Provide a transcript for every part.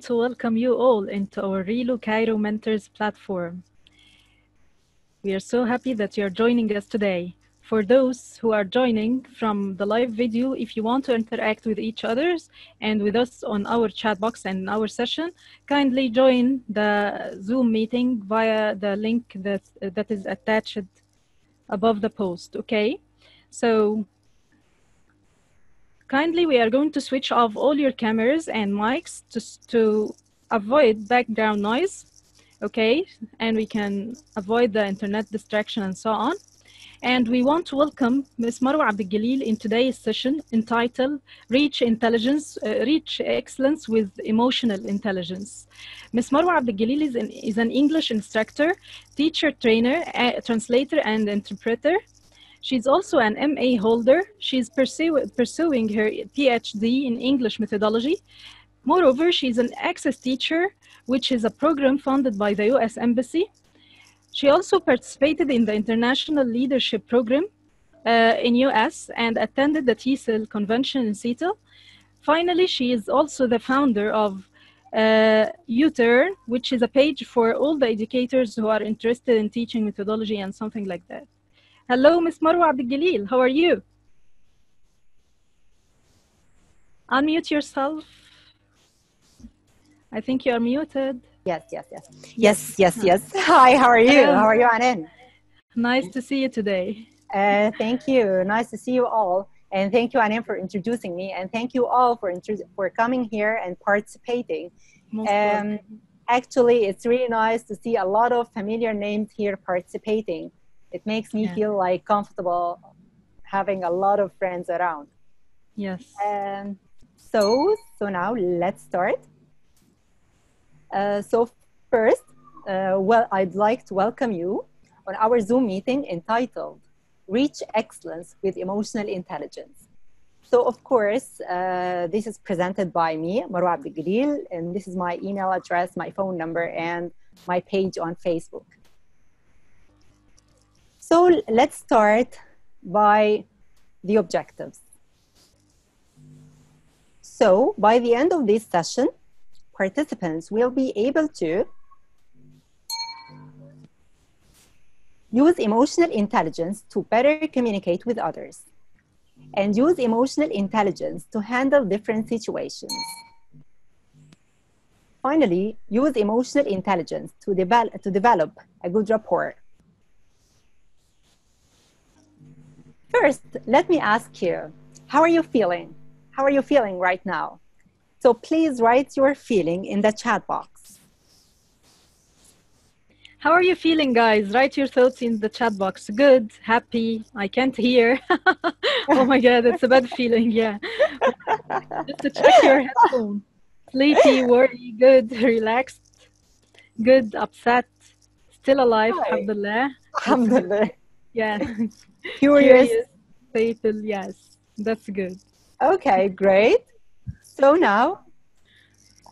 want to welcome you all into our RELO Cairo Mentors platform. We are so happy that you are joining us today. For those who are joining from the live video, if you want to interact with each others and with us on our chat box and our session, kindly join the Zoom meeting via the link that, that is attached above the post, okay? So kindly we are going to switch off all your cameras and mics to, to avoid background noise, okay? And we can avoid the internet distraction and so on. And we want to welcome Ms. Marwa AbdElGalil in today's session entitled Reach Intelligence, uh, Reach Excellence with Emotional Intelligence. Ms. Marwa AbdElGalil is an, is an English instructor, teacher, trainer, uh, translator, and interpreter. She's also an MA holder. She's pursue, pursuing her PhD in English methodology. Moreover, she's an Access Teacher, which is a program funded by the US Embassy. She also participated in the International Leadership Program uh, in US and attended the TESOL convention in Seattle. Finally, she is also the founder of uh, U-Turn, which is a page for all the educators who are interested in teaching methodology and something like that. Hello, Ms. Marwa AbdElGalil. How are you? Unmute yourself. I think you are muted. Yes, yes, yes. Yes, yes, yes. Hi, how are you? Hello. How are you, Anan? Nice to see you today. Uh, thank you. Nice to see you all. And thank you, Anan, for introducing me. And thank you all for, intro- for coming here and participating. Most Um, welcome. actually, it's really nice to see a lot of familiar names here participating. It makes me Yeah. feel like comfortable having a lot of friends around. yes. Um, so, so now let's start. Uh, so first, uh, well, I'd like to welcome you on our Zoom meeting entitled "Reach Excellence with Emotional Intelligence." So, of course, uh, this is presented by me, Marwa Abdelgalil, and this is my email address, my phone number, and my page on Facebook. So, let's start by the objectives. So by the end of this session, participants will be able to use emotional intelligence to better communicate with others and use emotional intelligence to handle different situations. Finally, use emotional intelligence to, develop to develop a good rapport. First, let me ask you, how are you feeling? How are you feeling right now? So please write your feeling in the chat box. How are you feeling, guys? Write your thoughts in the chat box. Good, happy. I can't hear. oh my God, it's a bad feeling. Yeah. Just to check your headphone. Sleepy, worry, good, relaxed, good, upset, still alive. Hi. Alhamdulillah. Alhamdulillah. Yeah. Curious. fatal. Yes, that's good. Okay, great. So now,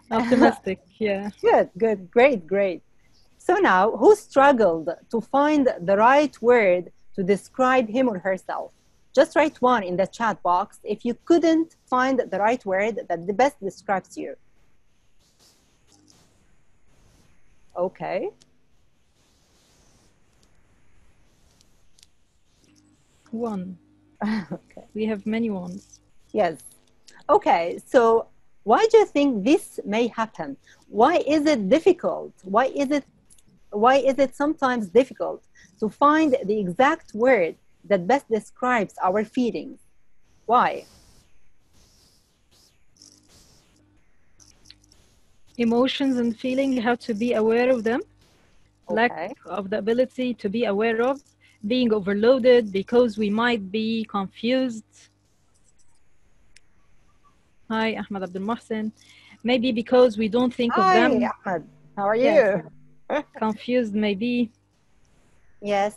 Optimistic. Yeah. good, good, great, great. So now, who struggled to find the right word to describe him or herself? Just write one in the chat box if you couldn't find the right word that the best describes you. Okay. One. okay. We have many ones. Yes. Okay. So, why do you think this may happen? Why is it difficult? Why is it why is it sometimes difficult to find the exact word that best describes our feelings? Why? Emotions and feeling, you have to be aware of them. Lack of the ability to be aware of, being overloaded because we might be confused. Hi, Ahmed Abdul Mohsen. Maybe because we don't think of them. Hi. Ahmed. How are Yes. you? Confused, maybe. Yes.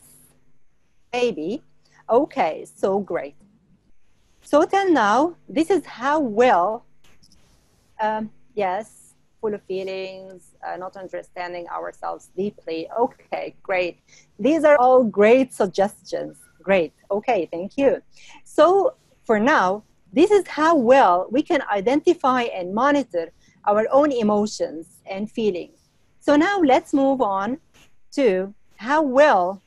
Maybe. Okay, so great. So till now, this is how well, um, yes, full of feelings, uh, not understanding ourselves deeply. Okay, great. These are all great suggestions. Great. Okay, thank you. So for now, this is how well we can identify and monitor our own emotions and feelings. So now let's move on to how well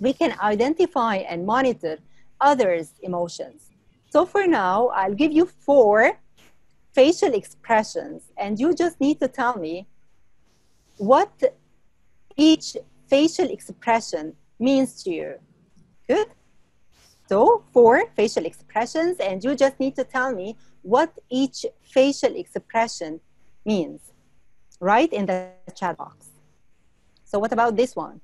we can identify and monitor others' emotions. So for now, I'll give you four facial expressions, and you just need to tell me what each facial expression means to you. Good? So, four facial expressions, and you just need to tell me what each facial expression means. Right in the chat box. So, what about this one?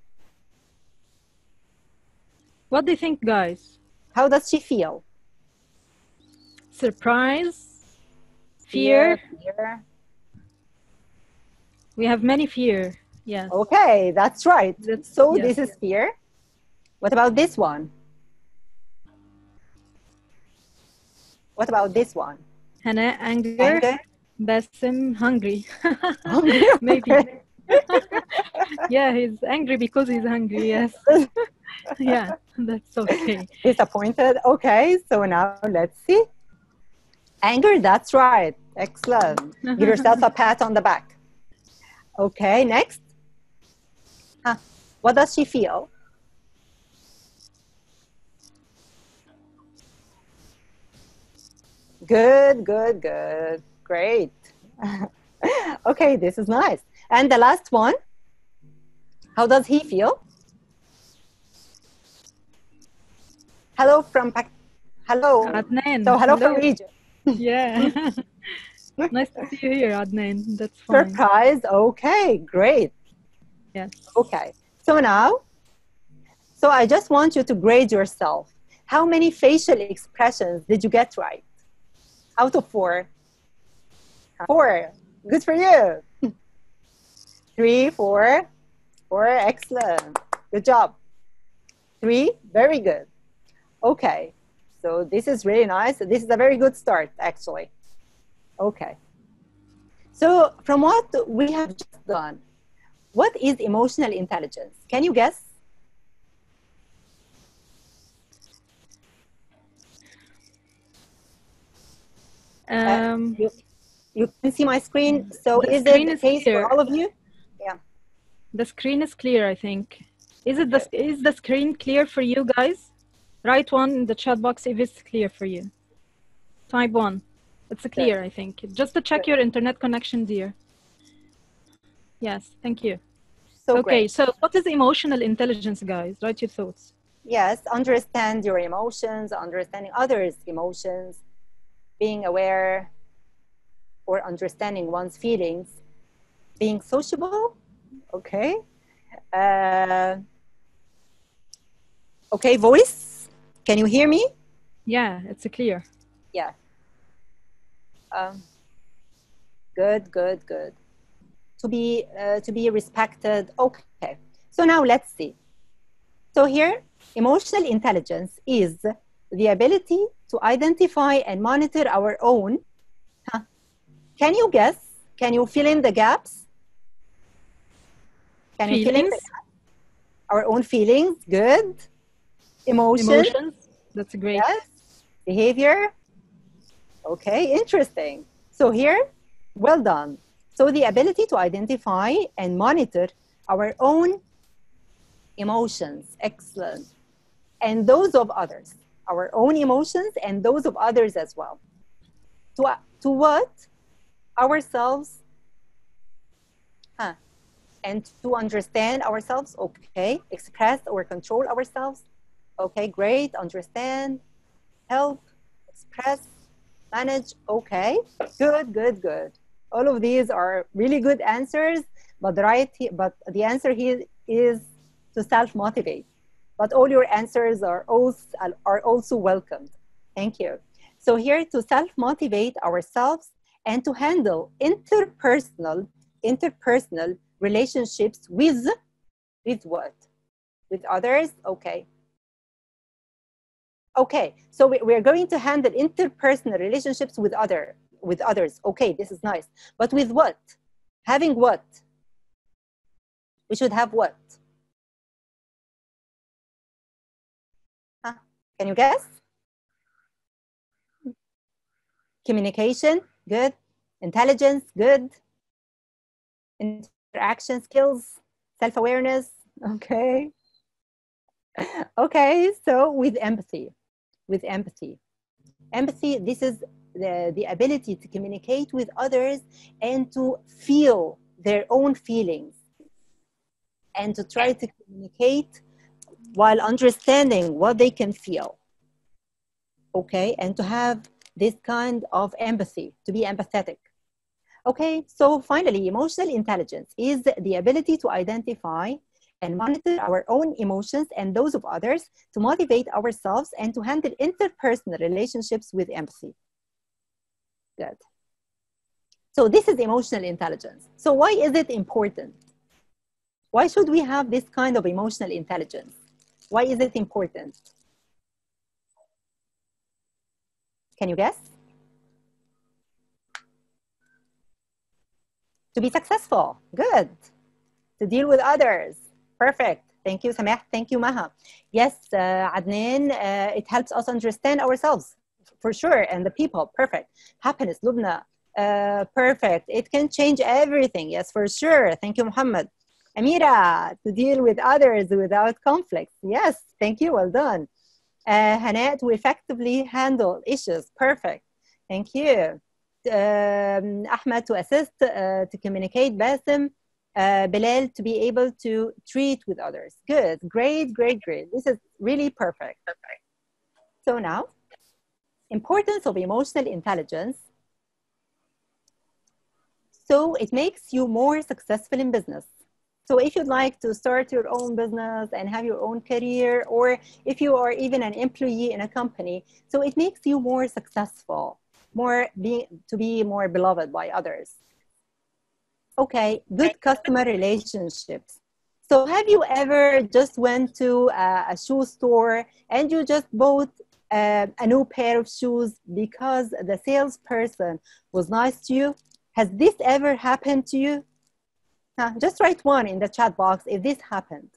What do you think, guys? How does she feel? Surprise, fear. fear. We have many fear. Yes. Okay, that's right. That's- so yes. this is fear. What about this one? What about this one? Hannah, anger. Anger? Basim, hungry. Hungry? Maybe. yeah, he's angry because he's hungry. Yes. yeah, that's okay. Disappointed. Okay, so now let's see. Anger, that's right. Excellent. Give yourself a pat on the back. Okay, next. Huh. What does she feel? Good, good, good. Great. okay, this is nice. And the last one. How does he feel? Hello from Pak. Hello. Adnan. So hello, from Egypt. Yeah. nice to see you here, Adnan. That's fine. Surprise. Okay, great. Yes. Okay. So now, so I just want you to grade yourself. How many facial expressions did you get right? Out of four? Four. Good for you. Three, four, four. Excellent. Good job. Three. Very good. Okay. So this is really nice. This is a very good start, actually. Okay. So from what we have just done, what is emotional intelligence? Can you guess? Um, You, you can see my screen. So is screen it the case clear. for all of you? Yeah. The screen is clear, I think. Is it the is the screen clear for you guys? Write one in the chat box if it's clear for you. Type one. It's clear, I think. Just to check your internet connection, dear. Yes, thank you. So okay, great. so what is emotional intelligence, guys? Write your thoughts. Yes, understand your emotions, understanding others' emotions, being aware or understanding one's feelings, being sociable. Okay. Uh, okay, voice. Can you hear me? Yeah, it's clear. Yeah. Um, good, good, good. To be uh, to be respected. Okay. So now let's see. So here, emotional intelligence is the ability to identify and monitor our own. Huh. Can you guess? Can you fill in the gaps? Can you fill in the Feelings? gaps? Our own feelings. Good. Emotions. Emotions. That's great. Yes. Behavior. Okay, interesting. So here, well done. So the ability to identify and monitor our own emotions, excellent. And those of others, our own emotions and those of others as well. To, uh, to what? Ourselves. Huh. And to understand ourselves, okay. Express or control ourselves, okay, great. Understand, help, express, manage, okay. Good, good, good. All of these are really good answers, but the right, but the answer here is to self-motivate. But all your answers are also, are also welcomed. Thank you. So here to self-motivate ourselves and to handle interpersonal, interpersonal relationships with, with what? With others? Okay. Okay, so we, we're going to handle interpersonal relationships with other with others. Okay, this is nice. But with what? Having what? We should have what? Huh? Can you guess? Communication, good. Intelligence, good. Interaction skills, self-awareness, okay. okay, so with empathy, with empathy. Empathy, this is the, the ability to communicate with others and to feel their own feelings and to try to communicate while understanding what they can feel. Okay, and to have this kind of empathy, to be empathetic. Okay, so finally, emotional intelligence is the ability to identify and monitor our own emotions and those of others to motivate ourselves and to handle interpersonal relationships with empathy. Good. So this is emotional intelligence. So why is it important? Why should we have this kind of emotional intelligence? Why is it important? Can you guess? To be successful. Good. To deal with others. Perfect. Thank you, Samah. Thank you, Maha. Yes, uh, Adnan, uh, it helps us understand ourselves for sure and the people. Perfect. Happiness, Lubna. Uh, perfect. It can change everything. Yes, for sure. Thank you, Muhammad. Amira, to deal with others without conflict. Yes, thank you. Well done. Uh, Hannah, to effectively handle issues. Perfect. Thank you. Um, Ahmed, to assist, uh, to communicate. Basim, uh, Bilal to be able to treat with others. Good, great, great, great. This is really perfect. perfect. So now, importance of emotional intelligence. So it makes you more successful in business. So if you'd like to start your own business and have your own career, or if you are even an employee in a company, so it makes you more successful, more be, to be more beloved by others okay good customer relationships. So have you ever just went to a, a shoe store and you just bought uh, a new pair of shoes because the salesperson was nice to you? Has this ever happened to you? Huh? just write one in the chat box if this happened.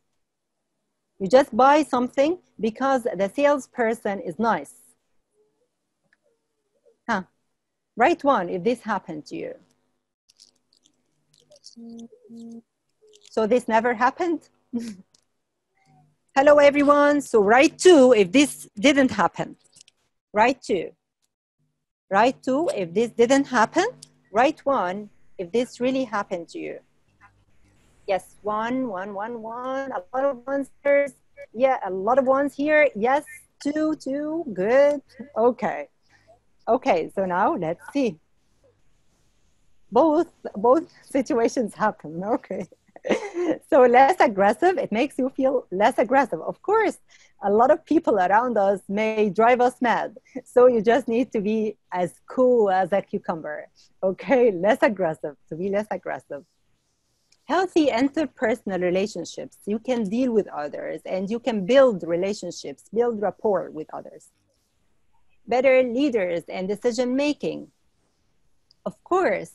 You just buy something because the salesperson is nice. Huh? write one if this happened to you so this never happened? Hello, everyone. So write two if this didn't happen. Write two. Write two if this didn't happen. Write one if this really happened to you. Yes, one, one, one, one. A lot of ones here. Yeah, a lot of ones here. Yes, two, two. Good. Okay. Okay, so now let's see both both situations happen okay. So less aggressive it makes you feel less aggressive. Of course a lot of people around us may drive us mad. So you just need to be as cool as a cucumber okay? Less aggressive to be less aggressive. Healthy interpersonal relationships you can deal with others and you can build relationships build rapport with others. Better leaders and decision making of course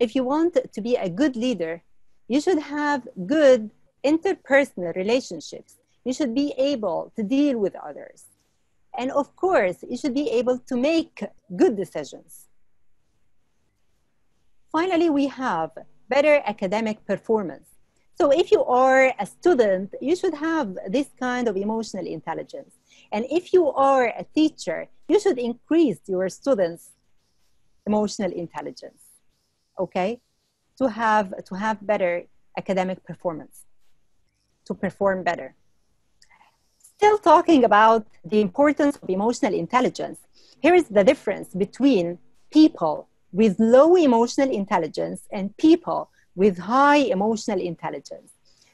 if you want to be a good leader, you should have good interpersonal relationships. You should be able to deal with others. And of course, you should be able to make good decisions. Finally, we have better academic performance. So if you are a student, you should have this kind of emotional intelligence. And if you are a teacher, you should increase your students' emotional intelligence okay, to have, to have better academic performance, to perform better. Still talking about the importance of emotional intelligence, here is the difference between people with low emotional intelligence and people with high emotional intelligence.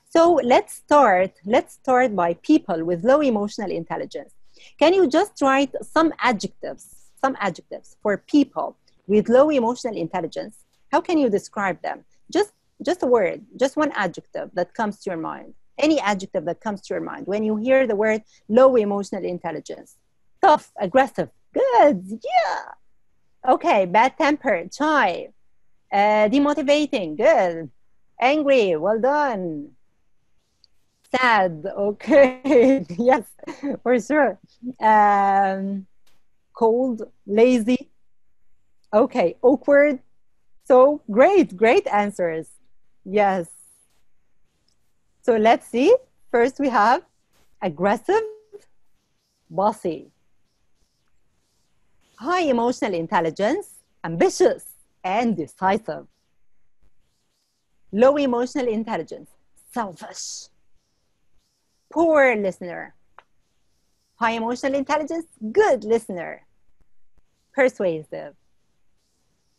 So let's start, let's start by people with low emotional intelligence. Can you just write some adjectives, some adjectives for people with low emotional intelligence how can you describe them? Just just a word, just one adjective that comes to your mind. Any adjective that comes to your mind when you hear the word low emotional intelligence. Tough, aggressive, good, yeah. Okay, bad tempered, shy, uh, demotivating, good. Angry, well done. Sad, okay, yes, for sure. Um, cold, lazy, okay, awkward, So great, great answers. Yes. So let's see. First, we have aggressive, bossy, high emotional intelligence, ambitious, and decisive. Low emotional intelligence, selfish, poor listener. High emotional intelligence, good listener, persuasive,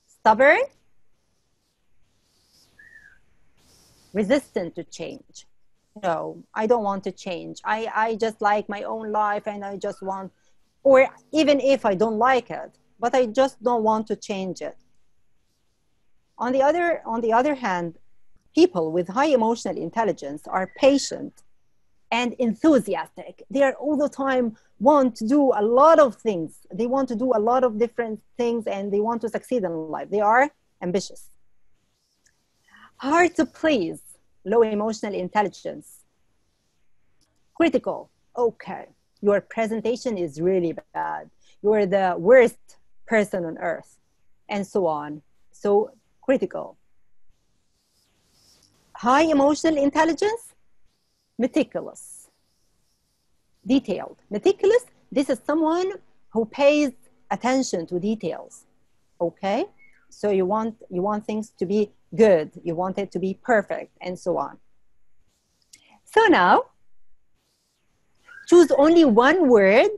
stubborn, resistant to change. No, I don't want to change. I, I just like my own life and I just want, or even if I don't like it, but I just don't want to change it. On the other, on the other hand, people with high emotional intelligence are patient and enthusiastic. They are all the time want to do a lot of things. They want to do a lot of different things and they want to succeed in life. They are ambitious. Hard to please, low emotional intelligence. Critical, okay, your presentation is really bad. You're the worst person on earth, and so on. So, critical. High emotional intelligence, meticulous, detailed. Meticulous, this is someone who pays attention to details, okay? So you want, you want things to be good, you want it to be perfect, and so on. So now, choose only one word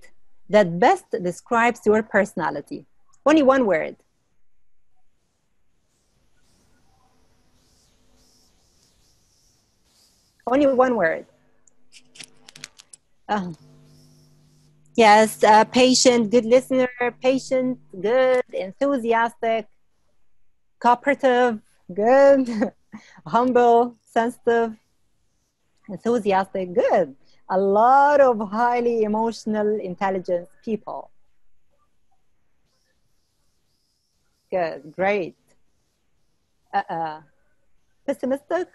that best describes your personality. Only one word. Only one word. Uh, yes, uh, patient, good listener, patient, good, enthusiastic, cooperative, good, humble, sensitive, enthusiastic, good. A lot of highly emotional, intelligent people. Good, great. Uh-uh. Pessimistic?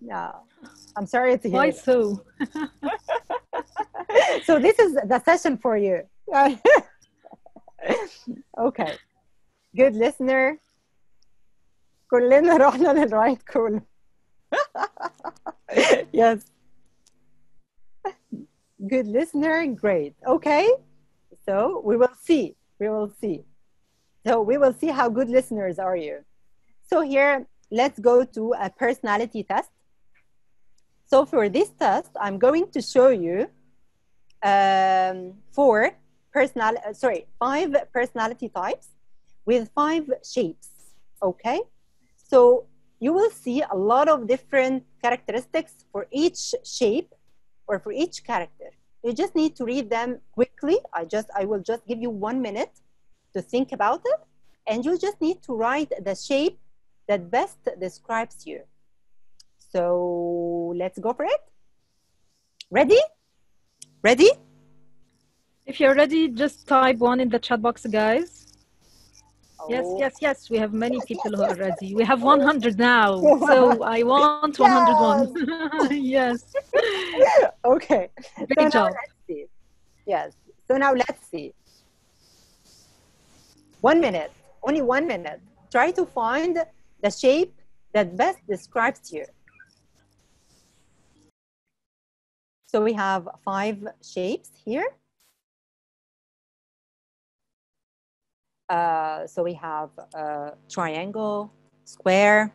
No. I'm sorry to hear. Why so? so this is the session for you. okay. Good listener. كلنا رحنا للرايت كله. yes. Good listener, great. Okay. So we will see. We will see. So we will see how good listeners are you. So here, let's go to a personality test. So for this test, I'm going to show you um, four personal, uh, sorry, five personality types with five shapes. Okay, So you will see a lot of different characteristics for each shape or for each character. You just need to read them quickly. I just, I will just give you one minute to think about it, and you just need to write the shape that best describes you. So let's go for it. Ready? Ready? If you're ready, just type one in the chat box, guys. Yes, Oh. yes, yes. We have many people who are ready. We have 100 now. So I want 101. yes. Okay. Great so job. Yes. So now let's see. One minute, only one minute. Try to find the shape that best describes you. So we have five shapes here. Uh, so we have uh, triangle, square,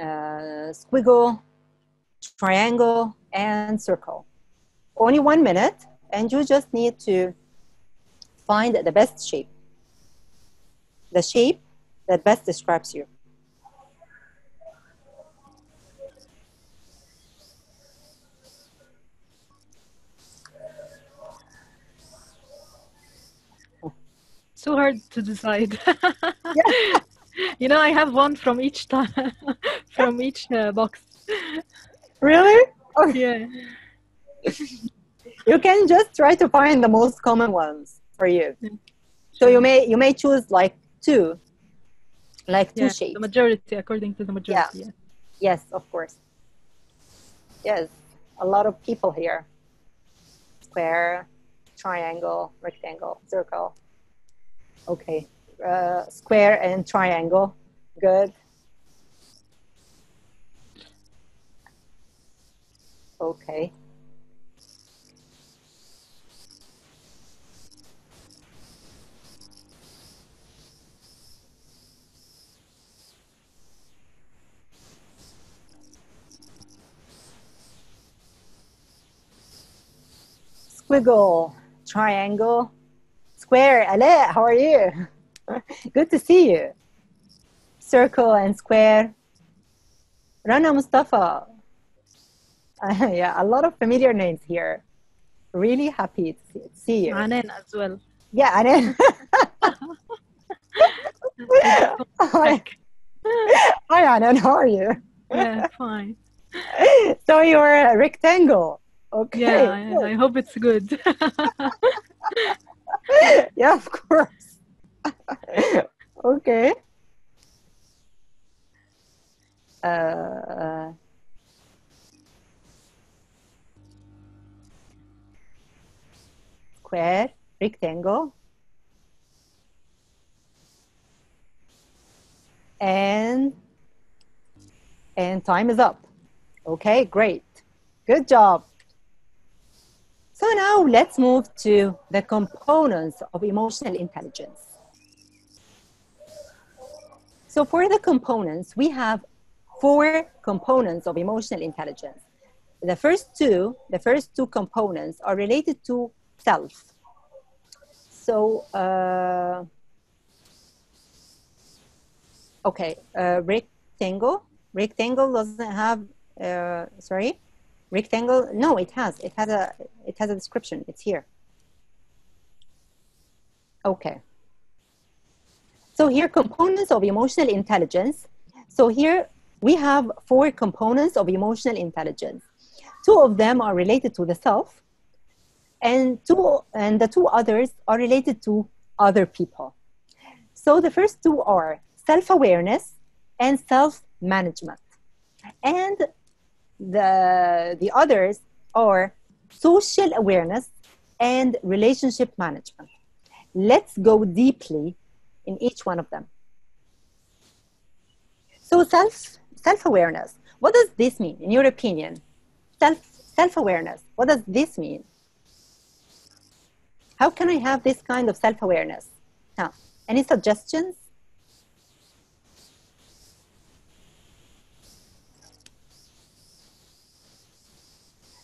uh, squiggle, triangle, and circle. Only one minute, and you just need to find the best shape. The shape that best describes you. So hard to decide. you know, I have one from each time, from each uh, box. Really? Oh. Yeah. You can just try to find the most common ones for you. Yeah. So you may you may choose like two, like two yeah. shapes. The majority, according to the majority. Yeah. Yes, of course. Yes, a lot of people here. Square, triangle, rectangle, circle. Okay, uh, square and triangle. Good. Okay. Squiggle, triangle, square. Ale, how are you? Good to see you. Circle and square. Rana Mustafa. Uh, yeah, a lot of familiar names here. Really happy to see, you. Anan as well. Yeah, Anan. Hi, Hi, Anan. How are you? yeah, fine. So you're a rectangle. Okay. Yeah, I, I hope it's good. yeah, of course. okay. Uh, square, rectangle, and and time is up. Okay, great. Good job. So now let's move to the components of emotional intelligence. So for the components, we have four components of emotional intelligence. The first two, the first two components are related to self. So, uh, okay, uh, rectangle. Rectangle doesn't have, uh, sorry, rectangle. No, it has. It has a. It has a description. It's here. Okay. So here, components of emotional intelligence. So here we have four components of emotional intelligence. Two of them are related to the self, and two and the two others are related to other people. So the first two are self-awareness and self-management, and the the others are social awareness and relationship management. Let's go deeply in each one of them. So self self-awareness. What does this mean in your opinion? Self self-awareness. What does this mean? How can I have this kind of self-awareness? Now, any suggestions?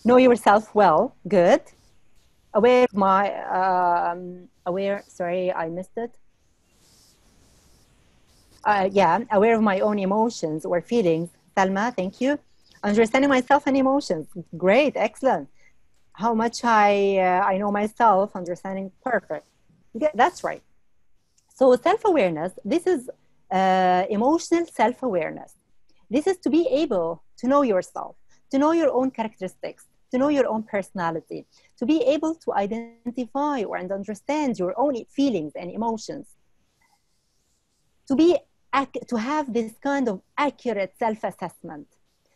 Know yourself well. Good. Aware of my um, aware. Sorry, I missed it. Uh, yeah, aware of my own emotions or feelings. Salma, thank you. Understanding myself and emotions. Great, excellent. How much I uh, I know myself, understanding perfect. Yeah, that's right. So self-awareness. This is uh, emotional self-awareness. This is to be able to know yourself, to know your own characteristics, to know your own personality, to be able to identify or and understand your own feelings and emotions, to be to have this kind of accurate self-assessment,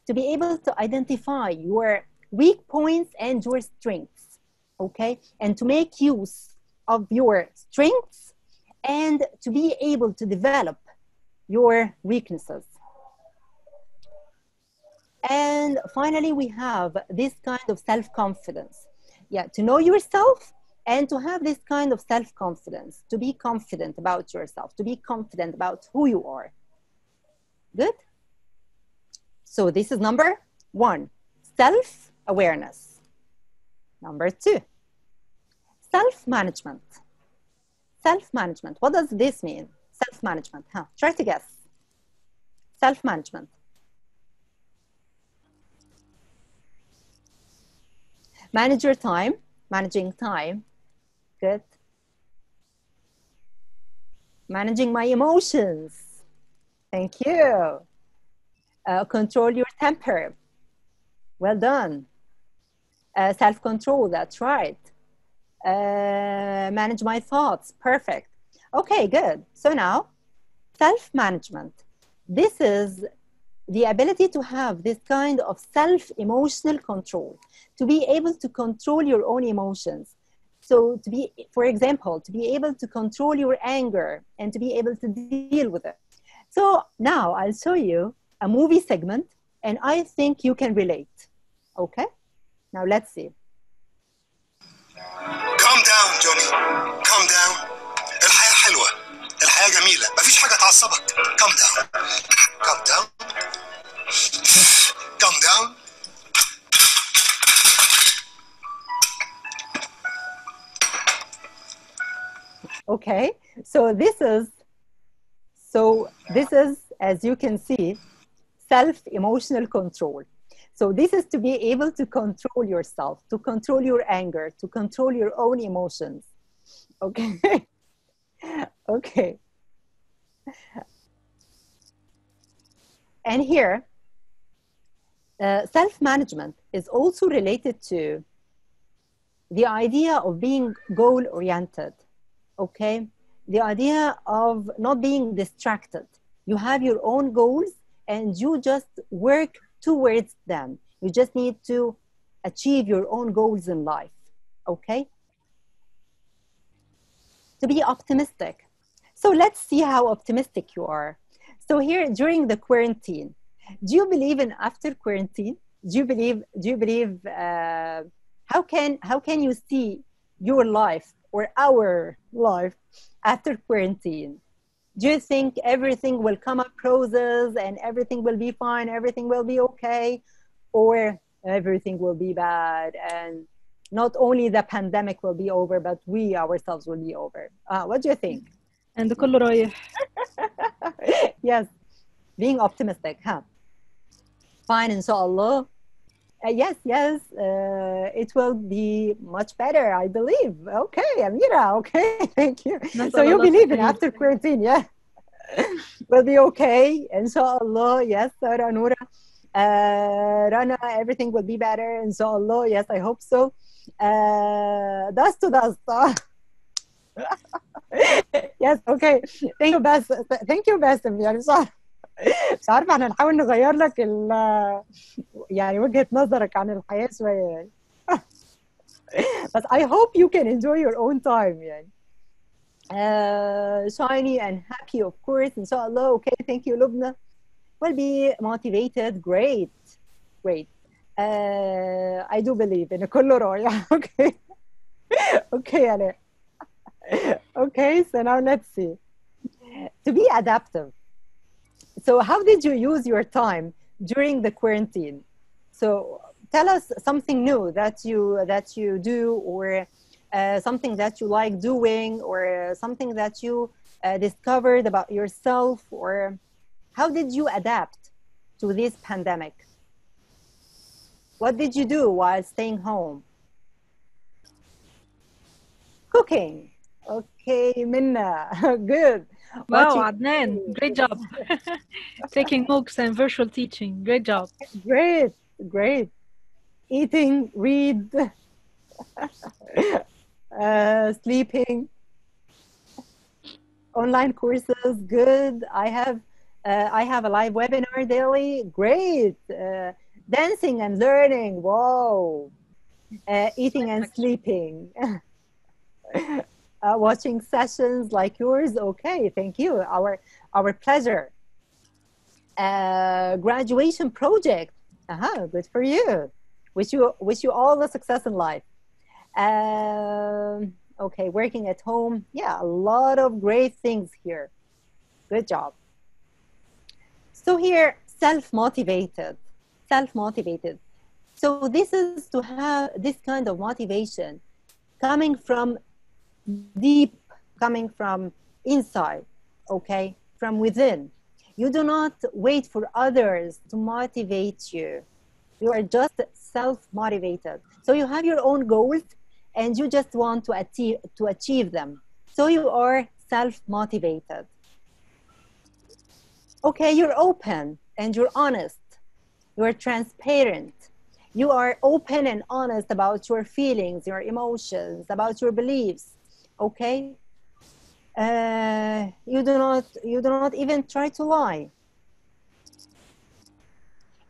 to be able to identify your weak points and your strengths, okay, and to make use of your strengths and to be able to develop your weaknesses. And finally, we have this kind of self confidence. Yeah, to know yourself and to have this kind of self confidence, to be confident about yourself, to be confident about who you are. Good? So, this is number one self awareness. Number two, self management. Self management. What does this mean? Self management. Huh? Try to guess. Self management. Manage your time, managing time. Good. Managing my emotions. Thank you. Uh, control your temper. Well done. Uh, Self control, that's right. Uh, manage my thoughts. Perfect. Okay, good. So now, self management. This is the ability to have this kind of self emotional control, to be able to control your own emotions. So, to be, for example, to be able to control your anger and to be able to deal with it. So now I'll show you a movie segment and I think you can relate. Okay? Now let's see. calm down جوني calm down الحياة حلوة الحياة جميلة مفيش حاجة تعصبك calm down calm down calm down Okay, so this is so this is as you can see self emotional control. So this is to be able to control yourself, to control your anger, to control your own emotions. Okay. okay. And here, uh, self management is also related to the idea of being goal oriented okay? The idea of not being distracted. You have your own goals and you just work towards them. You just need to achieve your own goals in life okay? To be optimistic. So let's see how optimistic you are. So here during the quarantine do you believe in after quarantine? Do you believe do you believe uh, how can how can you see your life or our life after quarantine? Do you think everything will come up roses and everything will be fine everything will be okay or everything will be bad? And not only the pandemic will be over but we ourselves will be over. Uh, what do you think? And the color yes. Being optimistic huh? fine inshallah. Uh, yes yes uh, it will be much better i believe. Okay amira okay thank you. So you believe in after quarantine yeah? Will be okay inshallah yes Sarah uh, Rana everything will be better inshallah yes I hope so. Uh, dust to dust. Yes okay. Thank you best thank you best I'm sorry مش عارفة إحنا نحاول نغير لك ال يعني وجهة نظرك عن الحياة شوية يعني بس I hope you can enjoy your own time يعني uh, shiny and happy of course inshallah okay thank you Lubna will be motivated great great uh, I do believe in كله رايح okay okay Alain okay so now let's see to be adaptive so how did you use your time during the quarantine? So tell us something new that you that you do or uh, something that you like doing or something that you uh, discovered about yourself or how did you adapt to this pandemic? What did you do while staying home? Cooking. Okay minna. Good Wow, Adnan, great job. Taking MOOCs and virtual teaching, great job. Great, great. Eating, read, uh, sleeping, online courses, good. I have, uh, I have a live webinar daily. Great. Uh, dancing and learning. Whoa. Uh, eating and sleeping. uh, watching sessions like yours. Okay, thank you. Our our pleasure. Uh, graduation project. Uh-huh, good for you. Wish you wish you all the success in life. Um, okay, working at home. Yeah, a lot of great things here. Good job. So here, self-motivated, self-motivated. So this is to have this kind of motivation coming from deep, coming from inside, okay, from within. You do not wait for others to motivate you. You are just self-motivated. So you have your own goals and you just want to achieve to achieve them. So you are self-motivated. Okay, you're open and you're honest. You're transparent. You are open and honest about your feelings, your emotions, about your beliefs. Okay? Uh, you do not you do not even try to lie.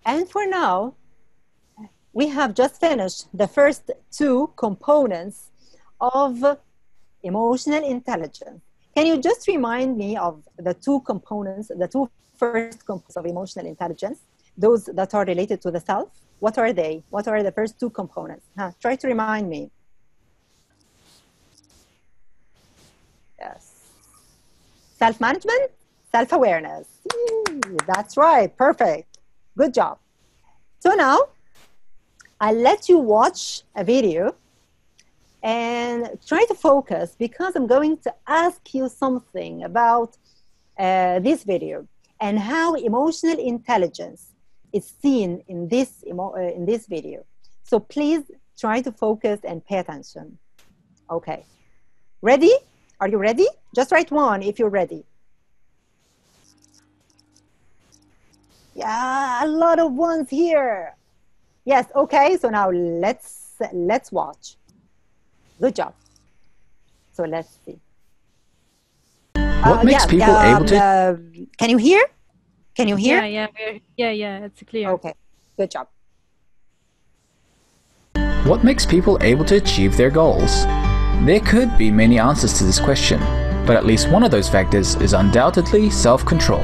And for now, we have just finished the first two components of emotional intelligence. can you just remind me of the two components, the two first components of emotional intelligence, those that are related to the self? What are they? What are the first two components? Huh? Try to remind me. Yes. Self management, self awareness. That's right. Perfect. Good job. So now I'll let you watch a video and try to focus because I'm going to ask you something about uh, this video and how emotional intelligence is seen in this, uh, in this video. So please try to focus and pay attention. Okay. Ready? Are you ready? Just write one if you're ready. Yeah, a lot of ones here. Yes, okay, so now let's let's watch. Good job. So let's see. What makes yeah, people um, able to uh, can you hear? Can you hear? Yeah, yeah, yeah, yeah. It's clear. Okay, good job. What makes people able to achieve their goals? There could be many answers to this question, but at least one of those factors is undoubtedly self-control.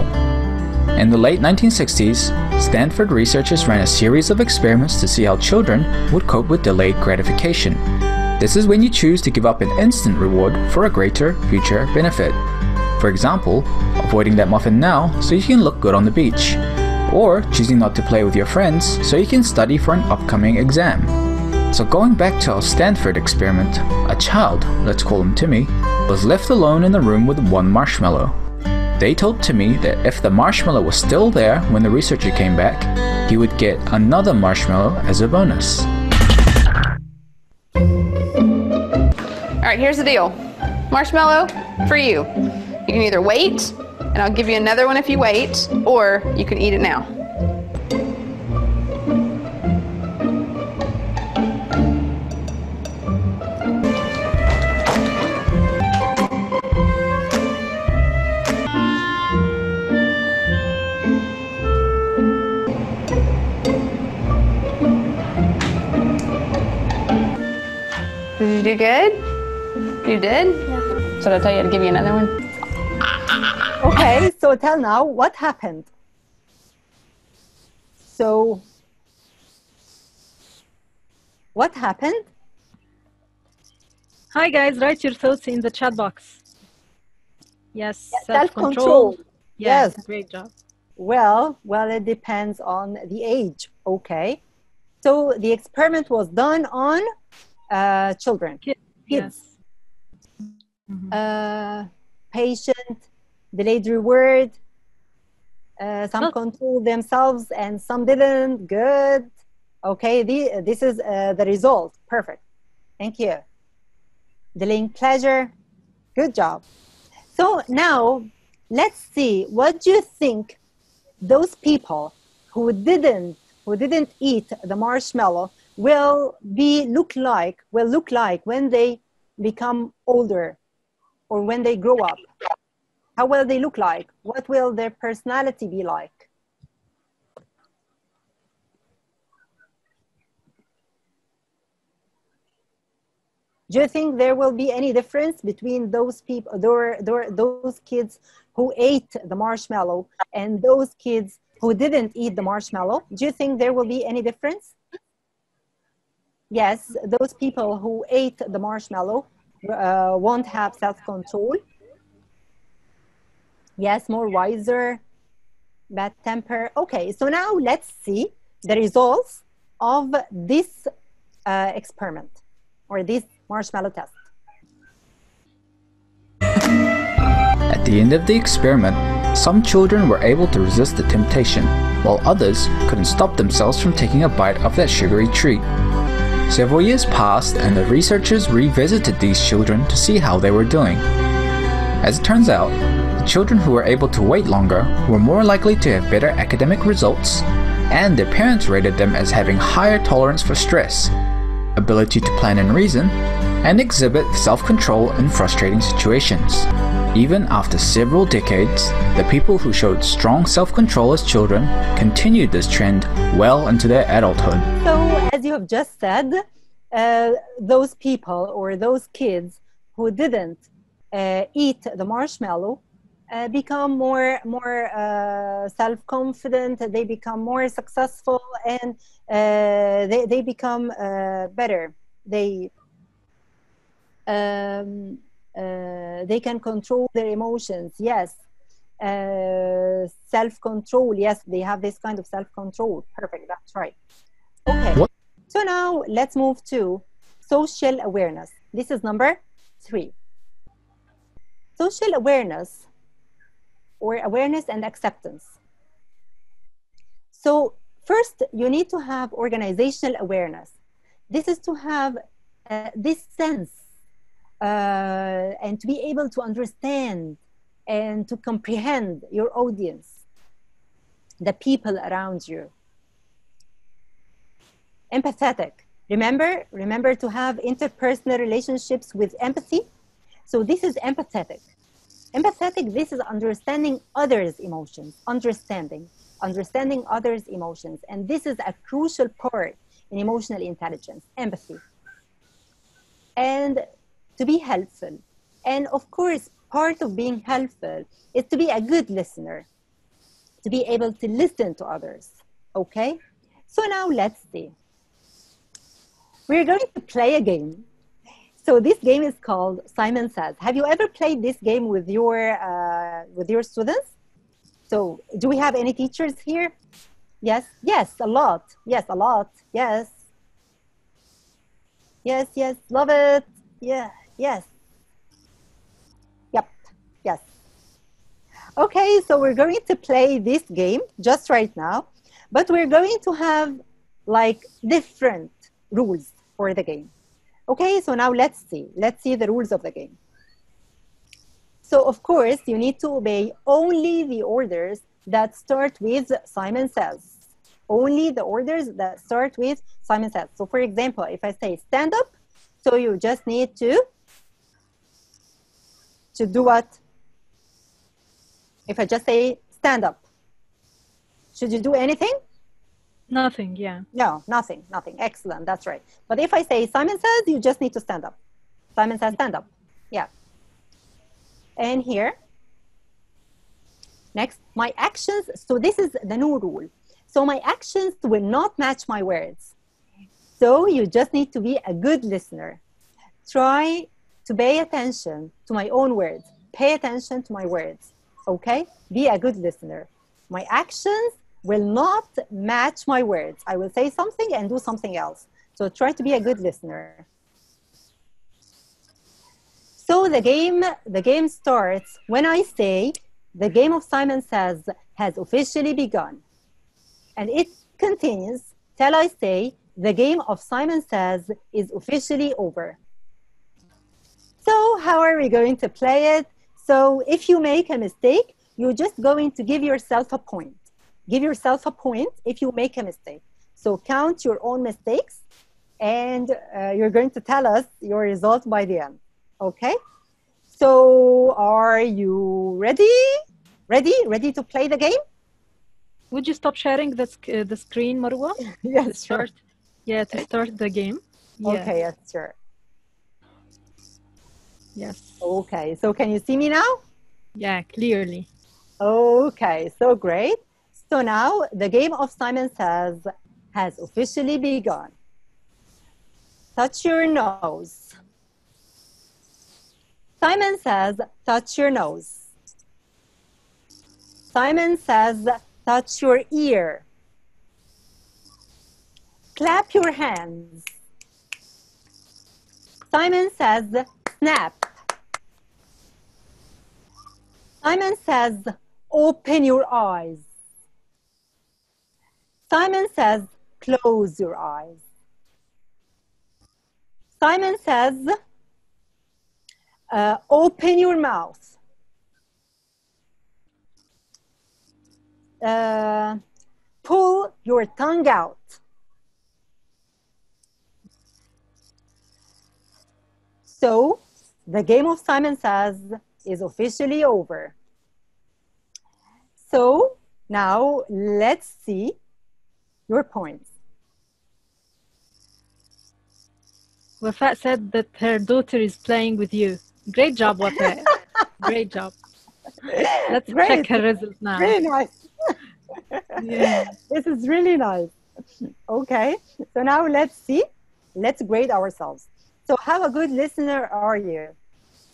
In the late 1960s, Stanford researchers ran a series of experiments to see how children would cope with delayed gratification. This is when you choose to give up an instant reward for a greater future benefit. For example, avoiding that muffin now so you can look good on the beach, or choosing not to play with your friends so you can study for an upcoming exam. So going back to our Stanford experiment, a child, let's call him Timmy, was left alone in the room with one marshmallow. They told Timmy that if the marshmallow was still there when the researcher came back, he would get another marshmallow as a bonus. All right, here's the deal. Marshmallow for you. You can either wait, and I'll give you another one if you wait, or you can eat it now. You do good? You did? Yeah. So did I tell you to give you another one? Okay, so tell now what happened. So, what happened? Hi guys, write your thoughts in the chat box. Yes, self-control. Yeah, Yes. great job. Well, well, it depends on the age. Okay, so the experiment was done on uh, children, kids, Yes. Mhm. uh, patient, delayed reward. Uh, some Not- controlled themselves and some didn't. Good. Okay, the, this is uh, the result. Perfect. Thank you. Delaying pleasure. Good job. So now let's see. What do you think those people who didn't who didn't eat the marshmallow will be look like will look like when they become older or when they grow up. How will they look like? What will their personality be like? Do you think there will be any difference between those people those kids who ate the marshmallow and those kids who didn't eat the marshmallow? Do you think there will be any difference yes those people who ate the marshmallow uh, won't have self-control. Yes more wiser bad temper. Okay so now let's see the results of this uh, experiment or this marshmallow test. At the end of the experiment, some children were able to resist the temptation, while others couldn't stop themselves from taking a bite of that sugary treat. Several years passed and the researchers revisited these children to see how they were doing. As it turns out, the children who were able to wait longer were more likely to have better academic results, and their parents rated them as having higher tolerance for stress, ability to plan and reason, and exhibit self-control in frustrating situations. Even after several decades, the people who showed strong self-control as children continued this trend well into their adulthood. As you have just said, uh, those people or those kids who didn't uh, eat the marshmallow, uh, become more more uh, self-confident. They become more successful, and uh, they they become uh, better. They um, they can control their emotions. Yes, uh, self-control. Yes, they have this kind of self-control. Perfect. That's right. Okay. What- So now let's move to social awareness. This is number three. Social awareness or awareness and acceptance. So first, you need to have organizational awareness. This is to have uh, this sense uh, and to be able to understand and to comprehend your audience, the people around you. Empathetic. Remember, remember to have interpersonal relationships with empathy. So this is empathetic. Empathetic, this is understanding others' emotions, understanding, understanding others' emotions. And this is a crucial part in emotional intelligence, empathy. And to be helpful. And of course, part of being helpful is to be a good listener, to be able to listen to others. Okay? So now let's see. We're going to play a game. So this game is called Simon Says. Have you ever played this game with your uh, with your students? So do we have any teachers here? Yes, yes, a lot. Yes, a lot. Yes. Yes, yes, love it. Yeah, yes. Yep, yes. Okay, so we're going to play this game just right now, but we're going to have like different rules for the game. Okay, so now let's see. Let's see the rules of the game. So, of course, you need to obey only the orders that start with Simon Says. Only the orders that start with Simon Says. So, for example, if I say stand up, so you just need to to do what? If I just say stand up, should you do anything? Nothing, yeah. No, nothing, nothing. Excellent, that's right. But if I say Simon says, you just need to stand up. Simon says stand up. Yeah. And here, next, my actions. So this is the new rule. So my actions will not match my words. So you just need to be a good listener. Try to pay attention to my own words. Pay attention to my words. Okay? Be a good listener. My actions will not match my words. I will say something and do something else. So try to be a good listener. So the game, the game starts when I say the game of Simon Says has officially begun. And it continues till I say the game of Simon Says is officially over. So how are we going to play it? So if you make a mistake, you're just going to give yourself a point give yourself a point if you make a mistake. So count your own mistakes and uh, you're going to tell us your result by the end. Okay? So are you ready? Ready? Ready to play the game? Would you stop sharing the, sc- uh, the screen, Marwa? Yes, sure. start, yeah, to start the game. Yeah. Okay, yes, sure. Yes. Okay, so can you see me now? Yeah, clearly. Okay, so great. So now the game of Simon Says has officially begun. Touch your nose. Simon says, touch your nose. Simon says, touch your ear. Clap your hands. Simon says, snap. Simon says, open your eyes. Simon says, close your eyes. Simon says, uh, open your mouth. Uh, pull your tongue out. So, the game of Simon Says is officially over. So, now let's see your points. Wafat said that her daughter is playing with you. Great job, Wafa. Great job. Let's Great. check her results now. Really nice. Yeah. This is really nice. Okay, so now let's see. Let's grade ourselves. So, how a good listener are you?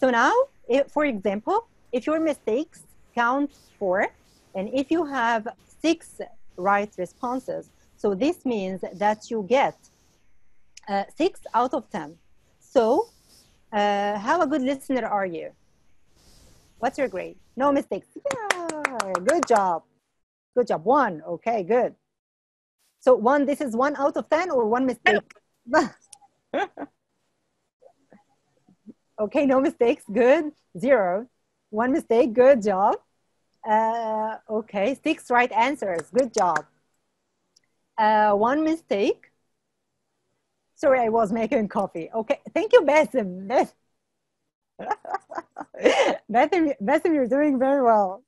So, now, if, for example, if your mistakes count four, and if you have six right responses, so this means that you get uh, six out of 10. So, uh, how a good listener are you? What's your grade? No mistakes. Yeah, good job. Good job. One. Okay, good. So one, this is one out of 10 or one mistake? okay, no mistakes. Good. Zero. One mistake. Good job. Uh, okay, six right answers. Good job. Uh, one mistake. Sorry, I was making coffee. Okay, thank you. Bas- Basim, Basim, you're doing very well.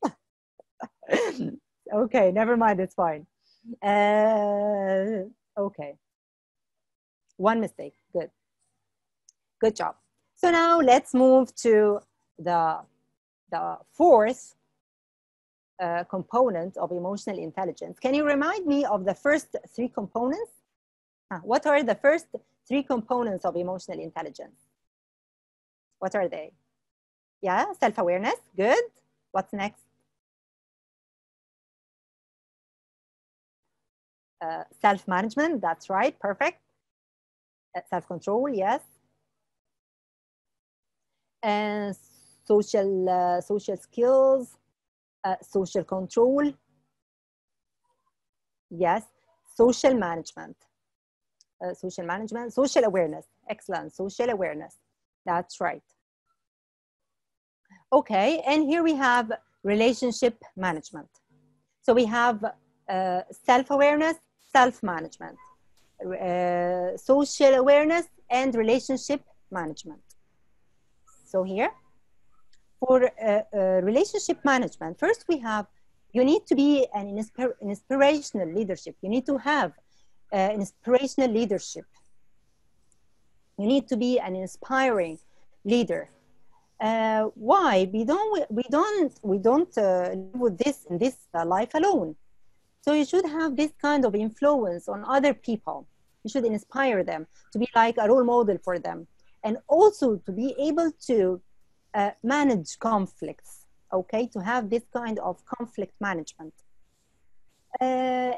okay, never mind, it's fine. Uh, okay. One mistake. Good. Good job. So now let's move to the, the fourth uh, component of emotional intelligence. Can you remind me of the first three components? Huh, What are the first three components of emotional intelligence? What are they? Yeah, self awareness. Good. What's next? Uh, self management. That's right. Perfect. Uh, self control. Yes. And social uh, social skills, uh, social control. Yes. Social management. Uh, social management, social awareness. Excellent. Social awareness. That's right. Okay, and here we have relationship management. So we have uh, self-awareness, self-management, uh, social awareness, and relationship management. So here, for uh, uh, relationship management, first we have, you need to be an inspir- inspirational leadership. You need to have uh, inspirational leadership. You need to be an inspiring leader. Uh, why? We don't. We don't. We don't uh, live with this in this uh, life alone. So you should have this kind of influence on other people. You should inspire them to be like a role model for them, and also to be able to uh, manage conflicts. Okay, to have this kind of conflict management. Uh,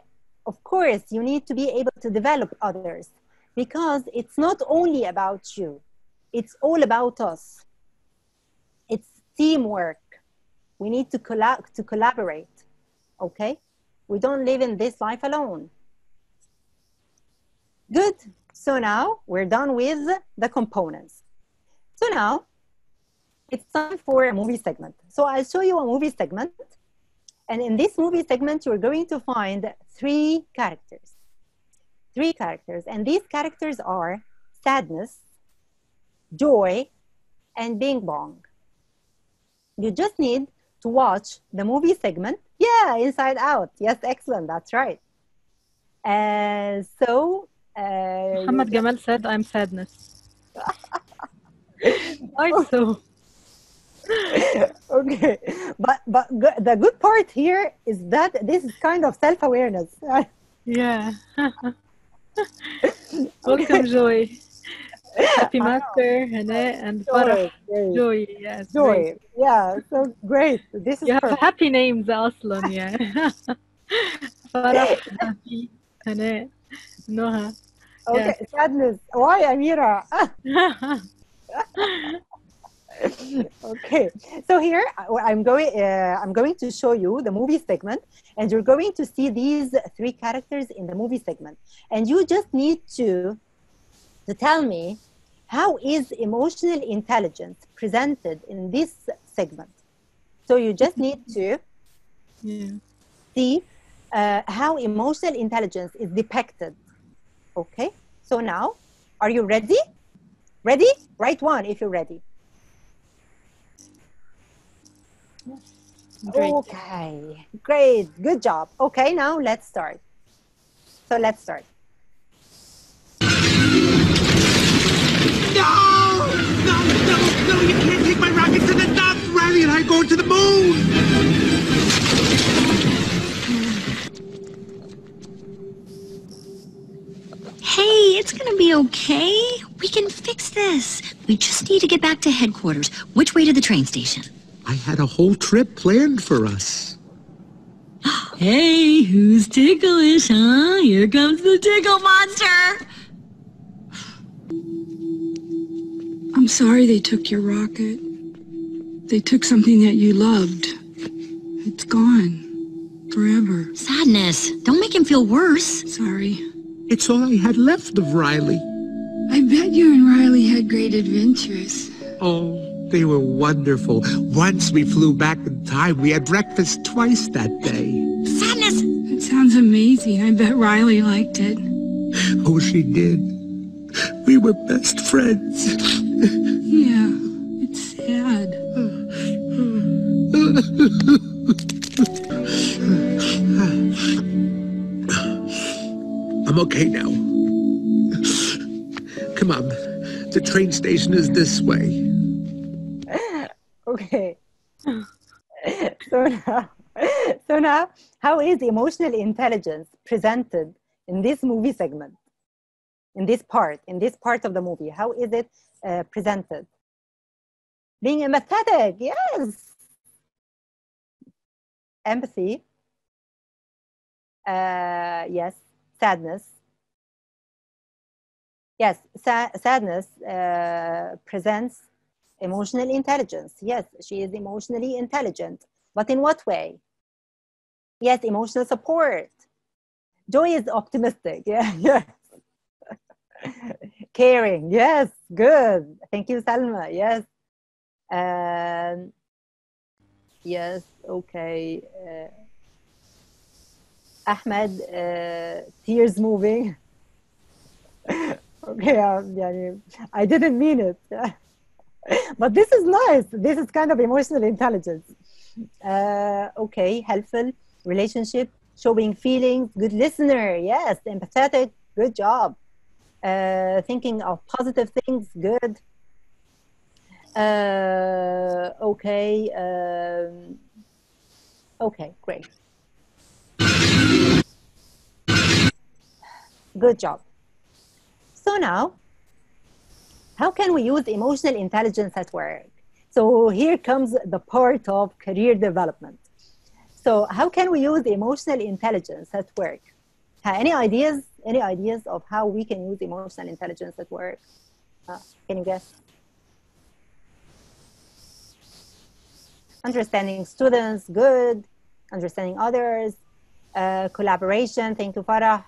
of course, you need to be able to develop others because it's not only about you, it's all about us. It's teamwork. We need to, colla- to collaborate, okay? We don't live in this life alone. Good. So now we're done with the components. So now it's time for a movie segment. So I'll show you a movie segment. And in this movie segment, you're going to find three characters. Three characters. And these characters are sadness, joy, and bing bong. You just need to watch the movie segment. Yeah, Inside Out. Yes, excellent. That's right. And so, uh, Muhammad Gamal said, I'm sadness. I so. okay, but but the good part here is that this is kind of self awareness. yeah. Welcome, Joy. Happy Master, Hane, and Farah. Joy, Joy, yes. Joy, great. yeah, so great. This is you perfect. have happy names, Aslan, yeah. Farah, Happy, Hane, Noha. Okay, yes. sadness. Why, Amira? okay, so here I- I'm going. Uh, I'm going to show you the movie segment, and you're going to see these three characters in the movie segment, and you just need to to tell me how is emotional intelligence presented in this segment. So you just need to yeah. see uh, how emotional intelligence is depicted. Okay, so now, are you ready? Ready? Write one if you're ready. Great. Okay, great, good job. Okay, now let's start. So let's start. No! No, no, no, you can't take my rocket to the top! Riley and I are going to the moon! Hey, it's gonna be okay. We can fix this. We just need to get back to headquarters. Which way to the train station? I had a whole trip planned for us. Hey, who's ticklish, huh? Here comes the tickle monster. I'm sorry they took your rocket. They took something that you loved. It's gone. Forever. Sadness. Don't make him feel worse. Sorry. It's all I had left of Riley. I bet you and Riley had great adventures. Oh, they were wonderful. Once we flew back in time, we had breakfast twice that day. Sadness. It sounds amazing. I bet Riley liked it. Oh, she did. We were best friends. Yeah, it's sad. I'm okay now. Come on. The train station is this way. Okay. so now, so now, how is emotional intelligence presented in this movie segment? In this part, in this part of the movie, how is it uh, presented? Being empathetic, yes. Empathy, uh, yes. Sadness, yes. Sa- sadness uh, presents emotional intelligence. Yes, she is emotionally intelligent. But in what way? Yes, emotional support. Joy is optimistic. Yeah, yes. Caring. Yes, good. Thank you, Salma. Yes. Um, yes, okay. Uh, Ahmed, uh, tears moving. okay, um, yeah, I didn't mean it. but this is nice. This is kind of emotional intelligence. Uh, okay, helpful relationship, showing feelings, good listener. Yes, empathetic. Good job. Uh, thinking of positive things. Good. Uh, okay. Um, okay, great. Good job. So now, how can we use emotional intelligence at work? So here comes the part of career development. So how can we use emotional intelligence at work? Any ideas? Any ideas of how we can use emotional intelligence at work? Uh, can you guess? Understanding students, good. Understanding others, uh, collaboration. Thank you, Farah.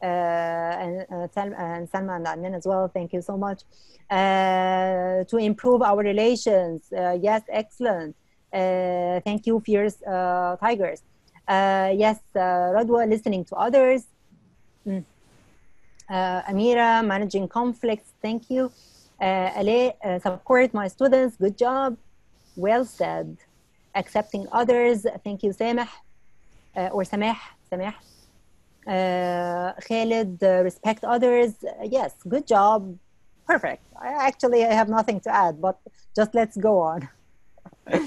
Uh, and, uh, and Salma and Adnan as well. Thank you so much. Uh, to improve our relations. Uh, yes, excellent. Uh, thank you, Fierce uh, Tigers. Uh, yes, uh, Radwa, listening to others. Mm. Uh, Amira, managing conflicts. Thank you. Uh, Ale, uh, support my students. Good job. Well said. Accepting others. Thank you, Samah. Uh, or Samah. Samah. Uh, Khalid, uh, respect others. Uh, yes, good job. Perfect. I actually I have nothing to add, but just let's go on.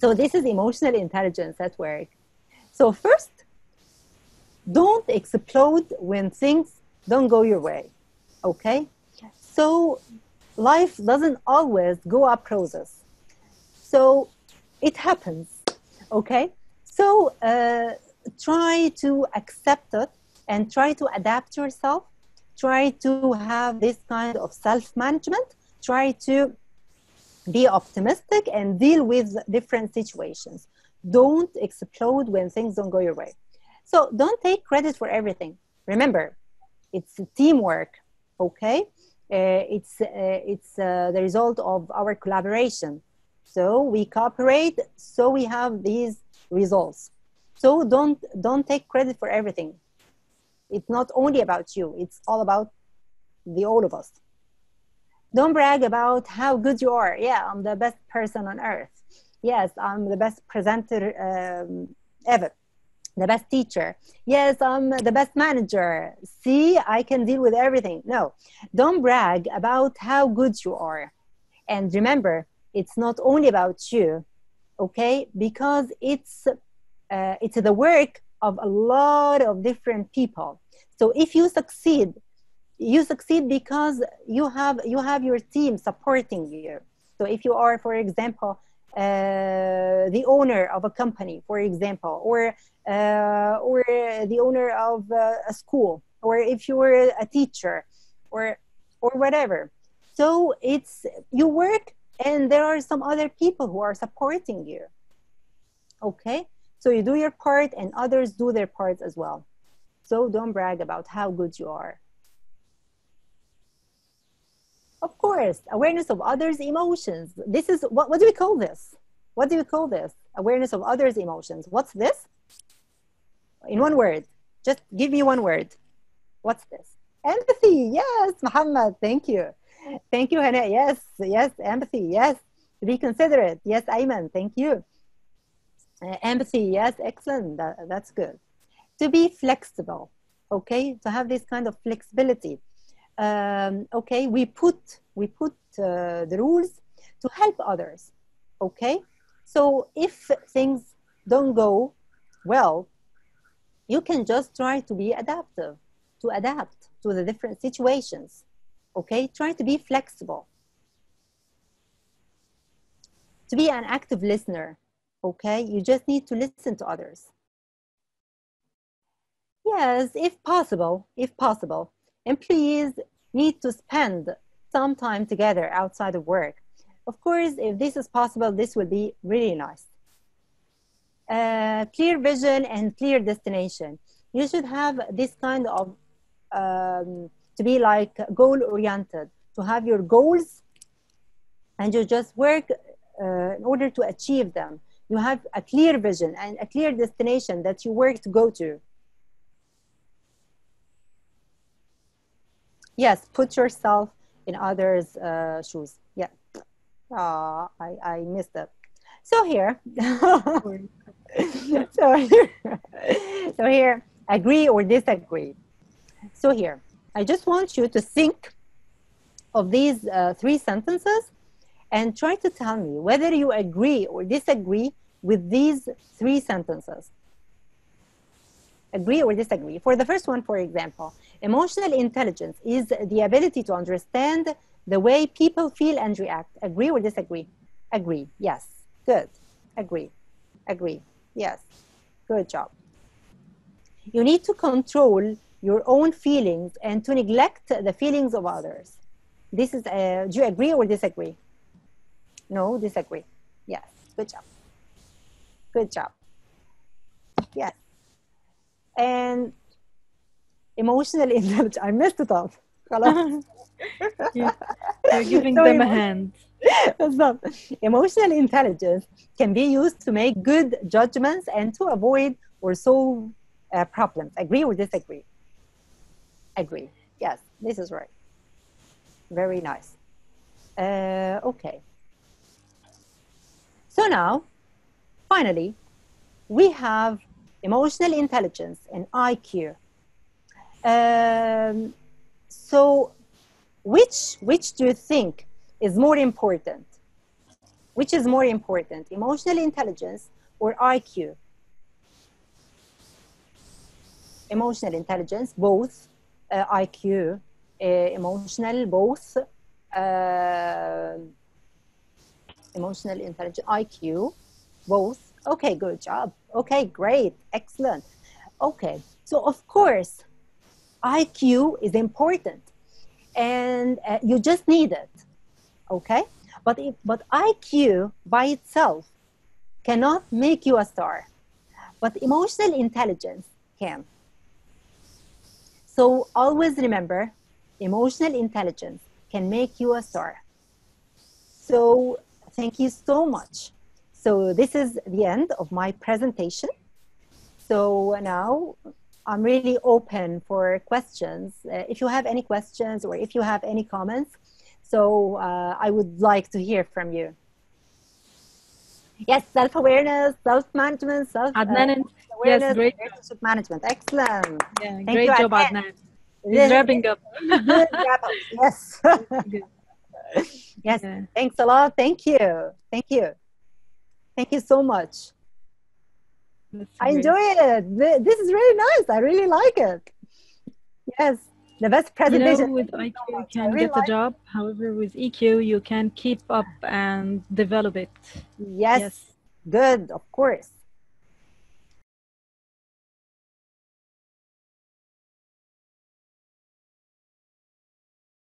so this is emotional intelligence at work. So first, don't explode when things don't go your way. Okay? So life doesn't always go up roses. So it happens. Okay? So uh, try to accept it and try to adapt yourself. Try to have this kind of self management. Try to be optimistic and deal with different situations. Don't explode when things don't go your way. So don't take credit for everything. Remember, it's teamwork, okay? Uh, it's uh, it's uh, the result of our collaboration. So we cooperate, so we have these results. So don't don't take credit for everything. It's not only about you. It's all about the all of us. Don't brag about how good you are. Yeah, I'm the best person on earth. Yes, I'm the best presenter um, ever. The best teacher. Yes, I'm the best manager. See, I can deal with everything. No, don't brag about how good you are. And remember, it's not only about you, okay because it's uh, it's the work of a lot of different people. So if you succeed you succeed because you have you have your team supporting you. So if you are for example uh, the owner of a company for example or uh, or the owner of a school or if you're a teacher or or whatever. So it's you work and there are some other people who are supporting you. Okay so you do your part and others do their parts as well. So don't brag about how good you are. Of course awareness of others emotions. This is what, what do we call this? What do we call this? Awareness of others emotions. What's this? In one word. Just give me one word. What's this? Empathy. Yes muhammad. Thank you. Thank you hannah. Yes yes empathy. Yes. Be considerate. Yes ayman. Thank you uh, empathy yes excellent that, that's good. To be flexible okay? To have this kind of flexibility. Um, okay we put we put uh, the rules to help others okay? So if things don't go well you can just try to be adaptive to adapt to the different situations okay? Try to be flexible. To be an active listener okay? You just need to listen to others. Yes if possible if possible. Employees need to spend some time together outside of work. Of course if this is possible this will be really nice. Uh, clear vision and clear destination. You should have this kind of um, to be like goal oriented to have your goals and you just work uh, in order to achieve them you have a clear vision and a clear destination that you work to go to. Yes put yourself in others uh, shoes. Yeah. Uh, I, I missed it so here so here so here agree or disagree. So here i just want you to think of these uh, three sentences and try to tell me whether you agree or disagree with these three sentences agree or disagree for the first one for example Emotional intelligence is the ability to understand the way people feel and react. Agree or disagree? Agree. Yes. Good. Agree. Agree. Yes. Good job. You need to control your own feelings and to neglect the feelings of others. This is, uh, do you agree or disagree? No, disagree. Yes. Good job. Good job. Yes. And emotional intelligence I messed it up خلاص You're giving So them a emo- hand. بالظبط. Emotional intelligence can be used to make good judgments and to avoid or solve uh, problems. Agree or disagree? Agree. Yes, this is right. Very nice. Uh, okay. So now, finally, we have emotional intelligence and IQ. Um, so, which which do you think is more important? Which is more important, emotional intelligence or IQ? Emotional intelligence, both uh, IQ, uh, emotional, both uh, emotional intelligence, IQ, both. Okay, good job. Okay, great, excellent. Okay, so of course, IQ is important and uh, you just need it. Okay? But, if, but IQ by itself cannot make you a star, but emotional intelligence can. So always remember emotional intelligence can make you a star. So thank you so much. So this is the end of my presentation. So now I'm really open for questions. Uh, if you have any questions or if you have any comments, so uh, I would like to hear from you. Yes, self-awareness, self-management, self Adnan, uh, yes, awareness, great. relationship management. Excellent. Yeah, Thank great you, job, Adnan. Adnan. This- wrapping up. Yes. Yes. Yeah. Thanks a lot. Thank you. Thank you. Thank you so much. That's I enjoy it. This is really nice. I really like it. Yes, the best You presentation. know, with you IQ you can really get the like- job. However, with EQ you can keep up and develop it. Yes, Yes. good, of course.